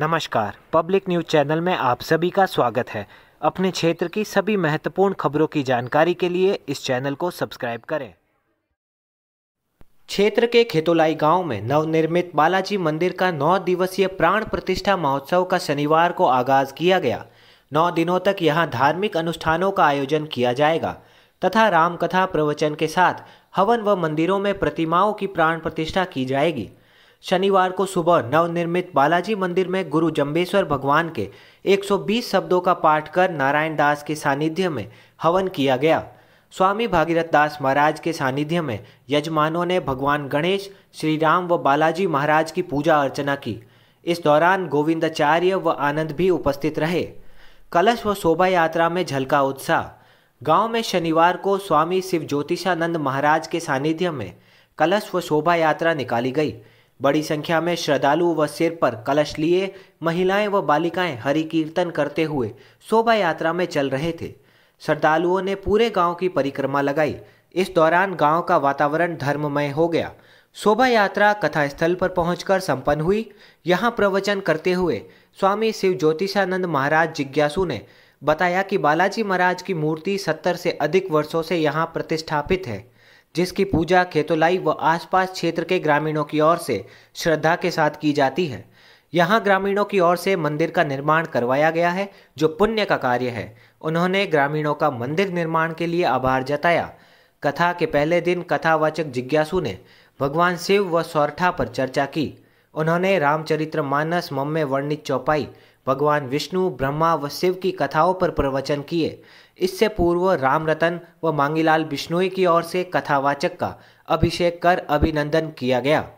नमस्कार। Public news channel में आप सभी का स्वागत है। अपने क्षेत्र की सभी महत्वपूर्ण खबरों की जानकारी के लिए इस चैनल को सब्सक्राइब करें। क्षेत्र के खेतोलाई गाँव में नवनिर्मित बालाजी मंदिर का नौ दिवसीय प्राण प्रतिष्ठा महोत्सव का शनिवार को आगाज़ किया गया। नौ दिनों तक यहाँ धार्मिक अनुष्ठानों का आयोजन किया जाएगा तथा रामकथा प्रवचन के साथ हवन व मंदिरों में प्रतिमाओं की प्राण प्रतिष्ठा की जाएगी। शनिवार को सुबह नवनिर्मित बालाजी मंदिर में गुरु जम्बेश्वर भगवान के 120 शब्दों का पाठ कर नारायण दास के सानिध्य में हवन किया गया। स्वामी भागीरथ दास महाराज के सानिध्य में यजमानों ने भगवान गणेश श्री राम व बालाजी महाराज की पूजा अर्चना की। इस दौरान गोविंदाचार्य व आनंद भी उपस्थित रहे। कलश व शोभा यात्रा में झलका उत्साह। गाँव में शनिवार को स्वामी शिव ज्योतिषानंद महाराज के सानिध्य में कलश व शोभा यात्रा निकाली गई। बड़ी संख्या में श्रद्धालु व सिर पर कलश लिए, महिलाएँ व बालिकाएँ हरि कीर्तन करते हुए शोभा यात्रा में चल रहे थे। श्रद्धालुओं ने पूरे गाँव की परिक्रमा लगाई। इस दौरान गाँव का वातावरण धर्ममय हो गया। शोभा यात्रा कथा स्थल पर पहुंचकर संपन्न हुई। यहाँ प्रवचन करते हुए स्वामी शिव ज्योतिषानंद महाराज जिज्ञासु ने बताया कि बालाजी महाराज की मूर्ति सत्तर से अधिक वर्षों से यहाँ प्रतिष्ठापित है। जिसकी पूजा खेतोलाई व आसपास क्षेत्र के ग्रामीणों की ओर से श्रद्धा के साथ की जाती है। यहाँ ग्रामीणों की ओर से मंदिर का निर्माण करवाया गया है, जो पुण्य का कार्य है। उन्होंने ग्रामीणों का मंदिर निर्माण के लिए आभार जताया। कथा के पहले दिन कथावाचक जिज्ञासु ने भगवान शिव व सौरठा पर चर्चा की। उन्होंने रामचरित्र मानस में वर्णित चौपाई, भगवान विष्णु, ब्रह्मा व शिव की कथाओं पर प्रवचन किए। इससे पूर्व रामरतन व मांगीलाल बिश्नोई की ओर से कथावाचक का अभिषेक कर अभिनंदन किया गया।